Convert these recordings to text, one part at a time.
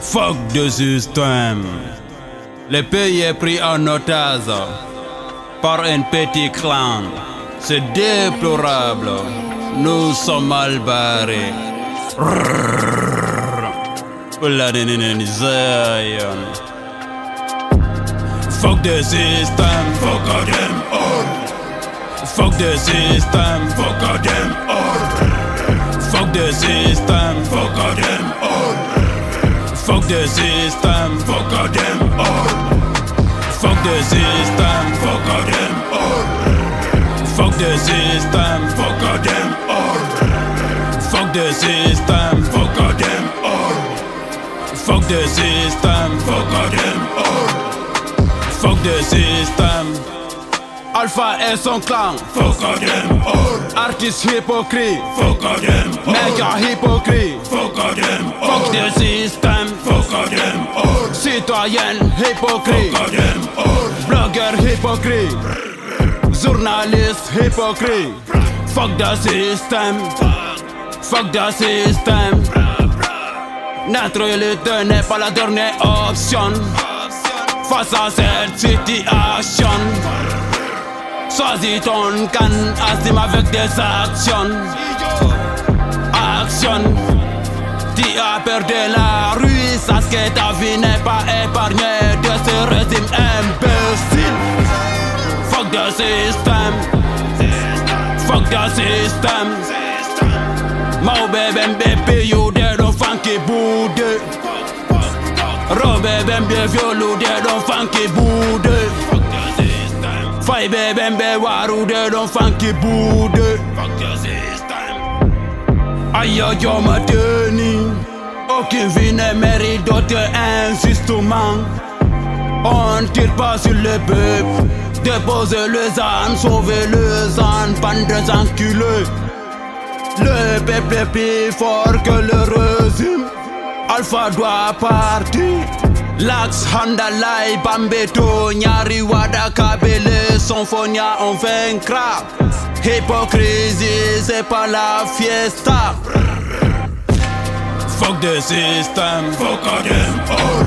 Fuck the système. Le pays est pris en otage par un petit clan. C'est déplorable. Nous sommes mal barrés. Fuck the system. Fuck them all. Fuck the system. Fuck. Fuck the system. Fuck them all. Fuck the system. Fuck them all. Fuck the system. Fuck them all. Fuck the system. Fuck them all. Fuck the system. Fuck them all. Fuck the system. Fuck them all. Fuck the system. Alpha et son clan. Fuck them all. Artiste hypocrite. Fuck them all. Méga hypocrite. Fuck them all. Fuck the system. Fuck them all. Citoyen hypocrite. Fuck them all. Blogueur hypocrite. Journaliste hypocrite. Fuck the system. Fuck the system. Notre lutte n'est pas la dernière option. Face à cette situation. Choisis ton can, assume avec des actions. Action. Tu as perdu la rue, sache que ta vie n'est pas épargnée de ce régime imbécile. Fuck the system. Fuck the system. Mau beben baby you dead on funky booty. Robe bembe violu dead on funky booty. Faibe bembe warude don funky bude. Fuck your system Ayo yo me teni. Och vinner meridot jag insistoman On tire pas sur le peuple. Déposez les ânes, sauvez les ânes, bande des Le peuple est plus fort que le régime. Alpha doit partir. Lax, Handalai, Bambeto, Nyari, Wada, Kabele, Sonfonia, on vaincra. Hypocrisie, c'est pas la fiesta. Fuck the system. Fuck them all.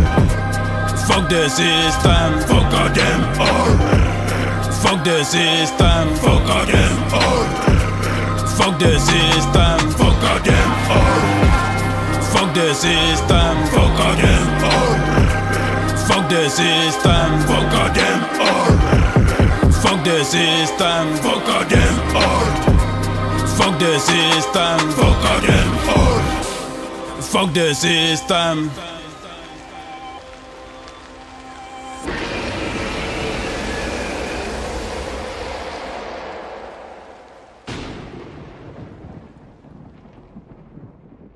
Fuck the system. Fuck them all. Fuck the system. Fuck them all. Fuck the system. Fuck them all. Fuck the system. Fuck them the system. Fuck them all. Fuck the system. Fuck them all. Fuck the system. Fuck them all. Fuck the system.